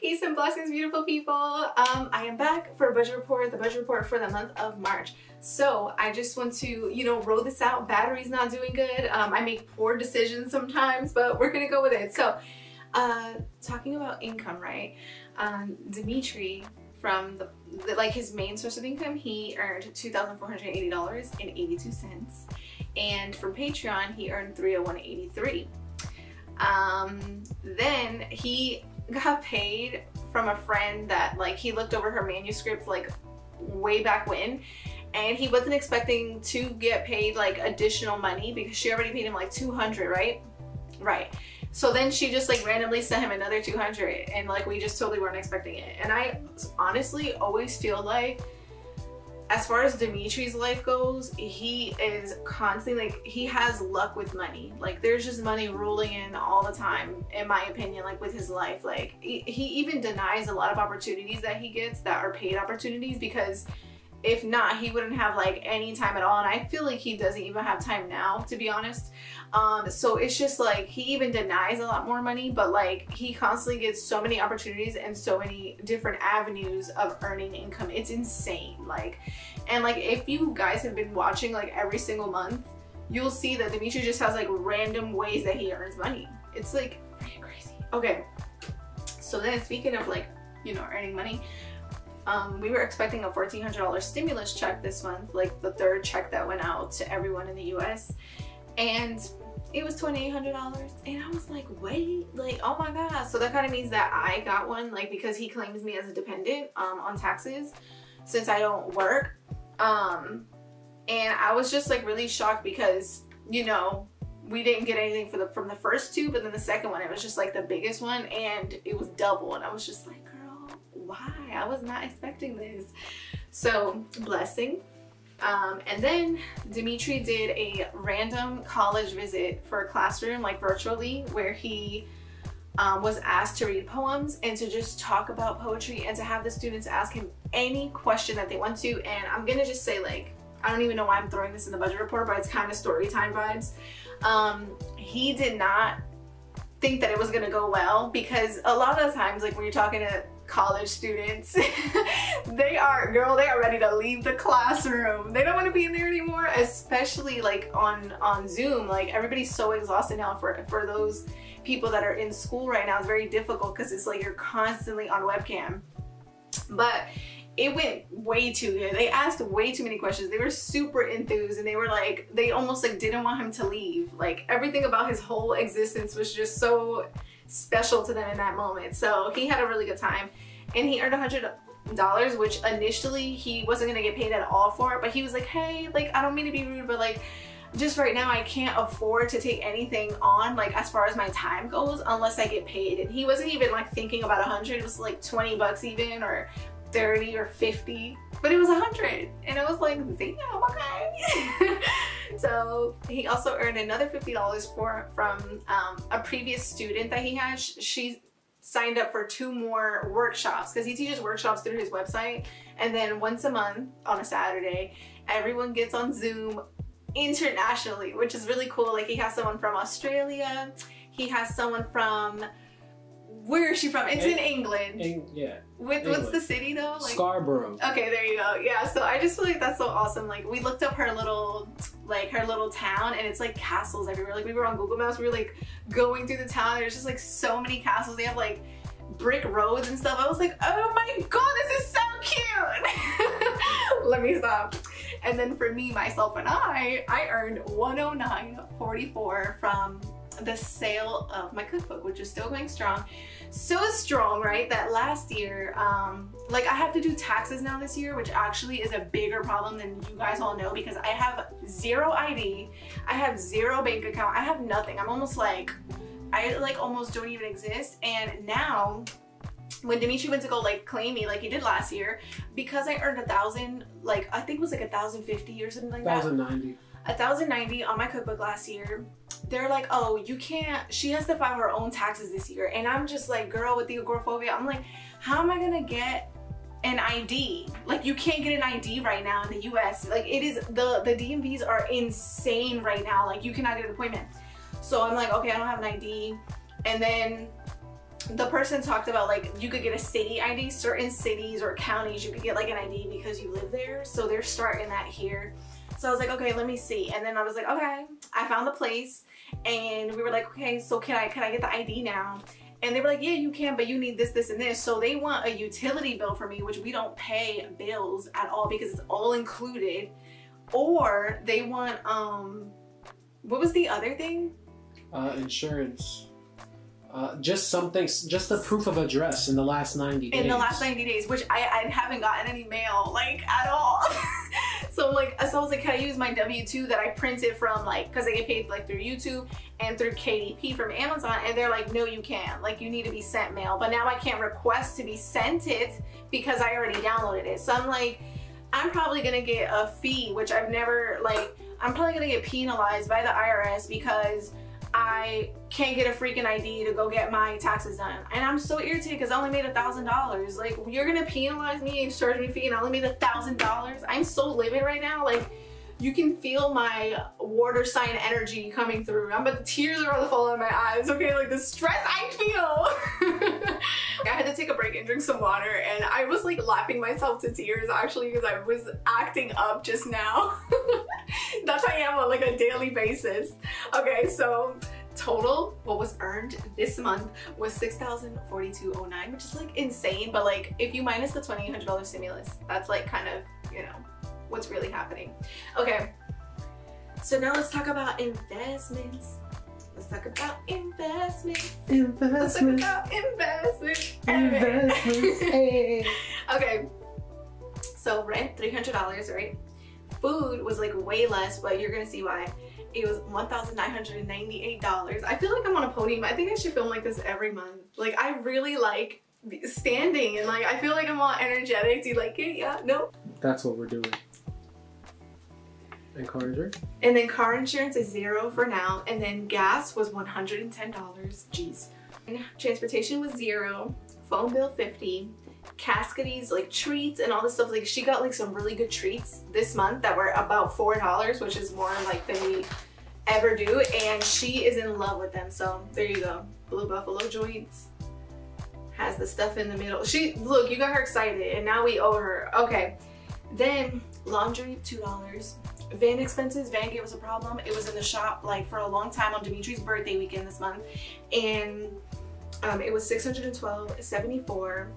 Peace and blessings, beautiful people. Um, I am back for a budget report, the budget report for the month of March. So I just want to, you know, roll this out. Battery's not doing good. Um, I make poor decisions sometimes, but we're gonna go with it. So, uh, talking about income, right? Um, Dimitri, from the, the, like his main source of income, he earned $2,480.82. And from Patreon, he earned 301.83. Um, then he got paid from a friend that like he looked over her manuscripts like way back when and he wasn't expecting to get paid like additional money because she already paid him like 200 right? Right. So then she just like randomly sent him another 200 and like we just totally weren't expecting it. And i honestly always feel like as far as Dimitri's life goes, he is constantly like he has luck with money. Like there's just money rolling in all the time, in my opinion, like with his life. Like he, he even denies a lot of opportunities that he gets that are paid opportunities because if not, he wouldn't have like any time at all. And I feel like he doesn't even have time now, to be honest. Um, so it's just like he even denies a lot more money, but like he constantly gets so many opportunities and so many different avenues of earning income. It's insane. Like, and like if you guys have been watching like every single month, you'll see that Dimitri just has like random ways that he earns money. It's like crazy. Okay. So then speaking of like, you know, earning money, um, we were expecting a $1,400 stimulus check this month, like the third check that went out to everyone in the US. And it was $2,800. And I was like, wait, like, oh my God. So that kind of means that I got one, like, because he claims me as a dependent um, on taxes since I don't work. Um, and I was just like really shocked because, you know, we didn't get anything for the from the first two, but then the second one, it was just like the biggest one and it was double. And I was just like, girl, why? I was not expecting this. So blessing. Um, and then Dimitri did a random college visit for a classroom, like virtually, where he um, was asked to read poems and to just talk about poetry and to have the students ask him any question that they want to. And I'm gonna just say like, I don't even know why I'm throwing this in the budget report, but it's kind of story time vibes. Um, he did not think that it was gonna go well because a lot of times like when you're talking to college students. they are, girl, they are ready to leave the classroom. They don't want to be in there anymore, especially like on, on Zoom. Like everybody's so exhausted now for, for those people that are in school right now. It's very difficult because it's like you're constantly on webcam. But it went way too good. They asked way too many questions. They were super enthused and they were like, they almost like didn't want him to leave. Like everything about his whole existence was just so special to them in that moment. So he had a really good time. And he earned a hundred dollars which initially he wasn't gonna get paid at all for but he was like hey like I don't mean to be rude but like just right now I can't afford to take anything on like as far as my time goes unless I get paid. And he wasn't even like thinking about a hundred it was like 20 bucks even or 30 or 50 but it was a hundred. And I was like damn okay so he also earned another $50 for from um, a previous student that he had she signed up for two more workshops because he teaches workshops through his website. And then once a month on a Saturday everyone gets on Zoom internationally which is really cool. Like he has someone from Australia. He has someone from where is she from? It's in eh, England. In, yeah. With, what's the city though? Like, Scarborough. Okay, there you go. Yeah, so I just feel like that's so awesome. Like we looked up her little, like her little town, and it's like castles everywhere. Like we were on Google Maps, we were like going through the town. There's just like so many castles. They have like brick roads and stuff. I was like, oh my god, this is so cute. Let me stop. And then for me, myself, and I, I earned 109.44 from the sale of my cookbook, which is still going strong. So strong, right, that last year, um, like I have to do taxes now this year, which actually is a bigger problem than you guys all know because I have zero ID, I have zero bank account, I have nothing. I'm almost like, I like almost don't even exist. And now, when Dimitri went to go like claim me like he did last year, because I earned a thousand, like I think it was like a thousand fifty or something like 1090. that. Thousand ninety on my cookbook last year they're like, oh, you can't, she has to file her own taxes this year. And I'm just like, girl, with the agoraphobia, I'm like, how am I gonna get an ID? Like you can't get an ID right now in the US. Like it is, the, the DMVs are insane right now. Like you cannot get an appointment. So I'm like, okay, I don't have an ID. And then the person talked about like you could get a city ID. Certain cities or counties you could get like an ID because you live there. So they're starting that here. So I was like, okay, let me see. And then I was like, okay, I found the place and we were like, okay, so can I can I get the ID now? And they were like, yeah, you can, but you need this, this, and this. So they want a utility bill for me, which we don't pay bills at all because it's all included. Or they want, um, what was the other thing? Uh, insurance. Uh, just something, just a proof of address in the last 90 days. In the last 90 days, which I, I haven't gotten any mail, like, at all. so, like, so I was like, can I use my W-2 that I printed from, like, because I get paid, like, through YouTube and through KDP from Amazon, and they're like, no, you can't. Like, you need to be sent mail. But now I can't request to be sent it because I already downloaded it. So I'm like, I'm probably gonna get a fee, which I've never, like, I'm probably gonna get penalized by the IRS because I can't get a freaking ID to go get my taxes done. And I'm so irritated because I only made a thousand dollars. Like you're gonna penalize me and charge me fee and I only made a thousand dollars. I'm so livid right now. Like you can feel my water sign energy coming through. I'm the tears are gonna fall out of my eyes. Okay, like the stress I feel. I had to take a break and drink some water and I was like laughing myself to tears actually because I was acting up just now. That's how I am on like a daily basis. Okay, so total what was earned this month was 6,042.09 which is like insane but like if you minus the $2,800 stimulus that's like kind of you know what's really happening okay so now let's talk about investments let's talk about investments Investments. let's talk about investments Investments. hey. okay so rent $300 right food was like way less but you're gonna see why it was $1,998. I feel like I'm on a podium. I think I should film like this every month. Like I really like standing and like I feel like I'm all energetic. Do you like it? Yeah? No? That's what we're doing. And car insurance? And then car insurance is zero for now. And then gas was $110. Jeez. And transportation was zero. Phone bill 50 Cascady's like treats and all this stuff. Like she got like some really good treats this month that were about four dollars, which is more like than we ever do. And she is in love with them. So there you go. Blue Buffalo joints has the stuff in the middle. She look, you got her excited, and now we owe her. Okay. Then laundry, two dollars. Van expenses, Van gave us a problem. It was in the shop like for a long time on Dimitri's birthday weekend this month. And um, it was 612.74.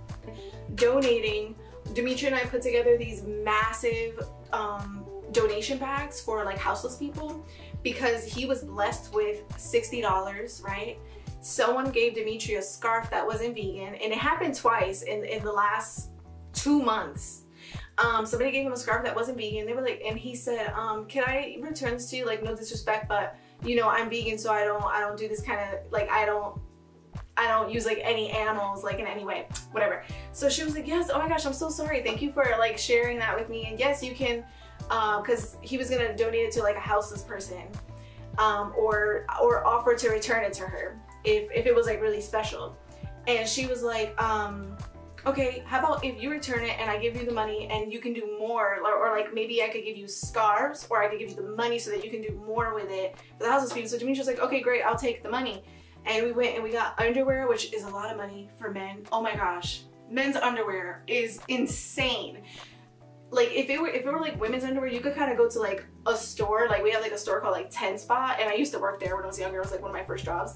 Donating, Dimitri and I put together these massive um, donation bags for like houseless people because he was blessed with $60, right? Someone gave Dimitri a scarf that wasn't vegan and it happened twice in, in the last two months. Um, somebody gave him a scarf that wasn't vegan. They were like, and he said, um, can I return this to you? Like, no disrespect, but you know, I'm vegan, so I don't, I don't do this kind of, like, I don't, I don't use like any animals like in any way, whatever. So she was like, yes, oh my gosh, I'm so sorry. Thank you for like sharing that with me. And yes, you can, because um, he was gonna donate it to like a houseless person um, or or offer to return it to her if, if it was like really special. And she was like, um, okay, how about if you return it and I give you the money and you can do more or, or, like maybe I could give you scarves or I could give you the money so that you can do more with it for the houseless people. So Demetrius was like, okay, great, I'll take the money and we went and we got underwear, which is a lot of money for men. Oh my gosh, men's underwear is insane. Like if it were if it were like women's underwear, you could kind of go to like a store. Like we have like a store called like Ten Spot, and I used to work there when I was younger. It was like one of my first jobs.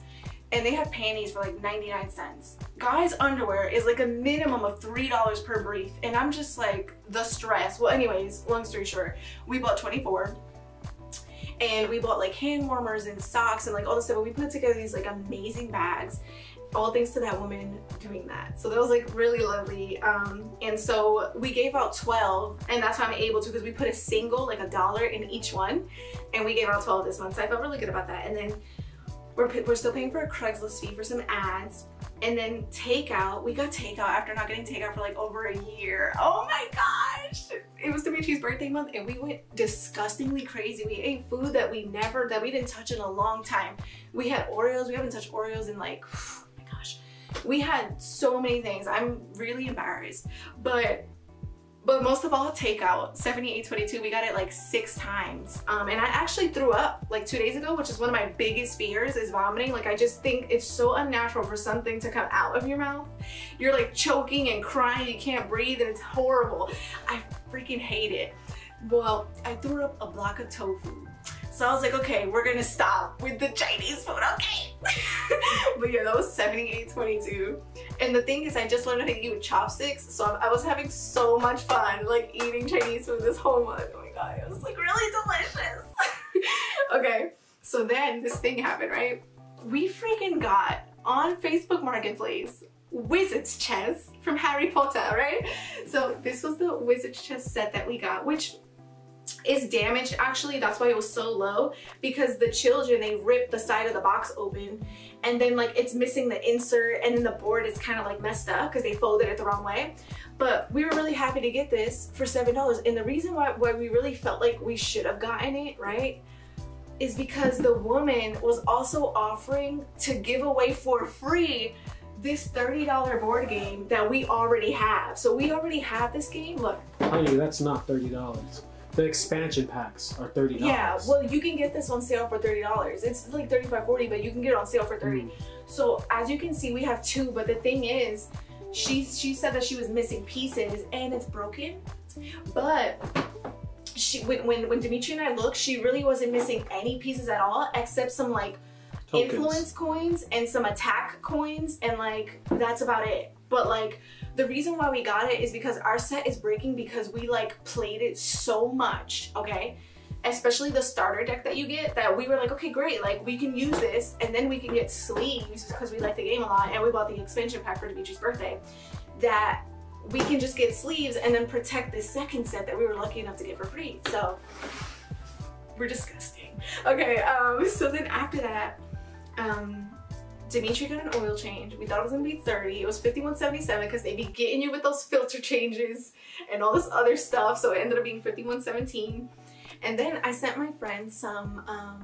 And they have panties for like 99 cents. Guys' underwear is like a minimum of $3 per brief. And I'm just like, the stress. Well, anyways, long story short, we bought 24 and we bought like hand warmers and socks and like all this stuff. We put together these like amazing bags, all thanks to that woman doing that. So that was like really lovely. Um, and so we gave out 12 and that's how I'm able to because we put a single, like a dollar in each one and we gave out 12 this month. So I felt really good about that. And then we're, we're still paying for a Craigslist fee for some ads. And then takeout, we got takeout after not getting takeout for like over a year. Oh my gosh. It was Dimitri's birthday month and we went disgustingly crazy. We ate food that we never, that we didn't touch in a long time. We had Oreos. We haven't touched Oreos in like, oh my gosh. We had so many things. I'm really embarrassed. But but most of all takeout 7822 we got it like six times. Um, and i actually threw up like two days ago which is one of my biggest fears is vomiting. Like i just think it's so unnatural for something to come out of your mouth. You're like choking and crying you can't breathe and it's horrible. I freaking hate it. Well i threw up a block of tofu so I was like, okay, we're gonna stop with the Chinese food, okay? but yeah, that was 78.22. And the thing is, I just learned how to eat with chopsticks, so I was having so much fun, like eating Chinese food this whole month. Oh my god, it was like really delicious. okay, so then this thing happened, right? We freaking got on Facebook Marketplace Wizard's chess from Harry Potter, right? So this was the Wizard's chess set that we got, which is damaged actually that's why it was so low because the children they ripped the side of the box open and then like it's missing the insert and then the board is kind of like messed up because they folded it the wrong way but we were really happy to get this for seven dollars and the reason why, why we really felt like we should have gotten it right is because the woman was also offering to give away for free this $30 board game that we already have. So we already have this game. Look. Honey, that's not $30. The expansion packs are thirty dollars. Yeah, well, you can get this on sale for thirty dollars. It's like thirty five forty, but you can get it on sale for thirty. Mm. So as you can see, we have two. But the thing is, she she said that she was missing pieces and it's broken. But she when when when Dimitri and I looked, she really wasn't missing any pieces at all, except some like Tokens. influence coins and some attack coins, and like that's about it. But like the reason why we got it is because our set is breaking because we like played it so much, okay? Especially the starter deck that you get that we were like, okay, great, like we can use this and then we can get sleeves because we like the game a lot and we bought the expansion pack for Dimitri's birthday that we can just get sleeves and then protect this second set that we were lucky enough to get for free. So we're disgusting. Okay, um, so then after that, um, Dimitri got an oil change. We thought it was gonna be 30. It was 51.77 because they be getting you with those filter changes and all this other stuff. So it ended up being 51.17. And then I sent my friend some um,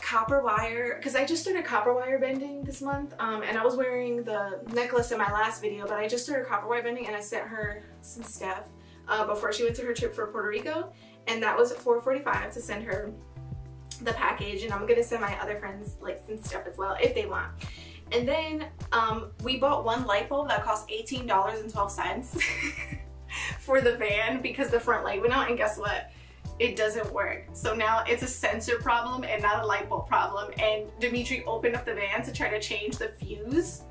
copper wire because I just started copper wire bending this month um, and I was wearing the necklace in my last video but I just started copper wire bending and I sent her some stuff uh, before she went to her trip for Puerto Rico and that was at 4.45 to send her the package and I'm gonna send my other friends like some stuff as well if they want. And then um, we bought one light bulb that cost $18.12 for the van because the front light went out and guess what? It doesn't work. So now it's a sensor problem and not a light bulb problem. And Dimitri opened up the van to try to change the fuse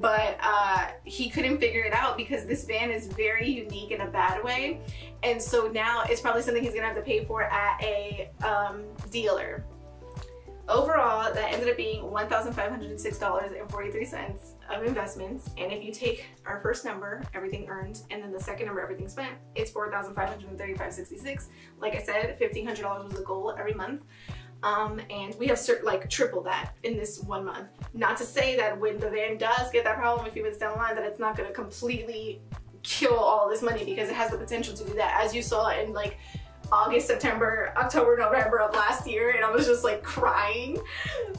but uh, he couldn't figure it out because this van is very unique in a bad way. And so now it's probably something he's gonna have to pay for at a um, dealer. Overall, that ended up being $1,506.43 of investments. And if you take our first number, everything earned, and then the second number, everything spent, it's $4,535.66. Like I said, $1,500 was the goal every month. Um, and we have like triple that in this one month. Not to say that when the van does get that problem a few months down the line that it's not gonna completely kill all this money because it has the potential to do that as you saw in like August, September, October, November of last year and I was just like crying,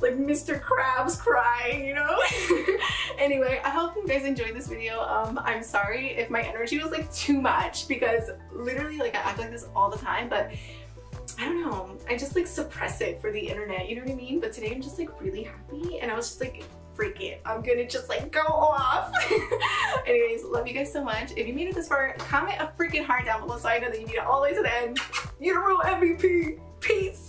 like Mr. Krabs crying, you know? anyway, I hope you guys enjoyed this video. Um, I'm sorry if my energy was like too much because literally like I act like this all the time, but I don't know, I just like suppress it for the internet, you know what I mean? But today I'm just like really happy and I was just like, freak it. I'm gonna just like go off. Anyways, love you guys so much. If you made it this far, comment a freaking heart down below so I know that you made it all the way to the end. You're the real MVP. Peace.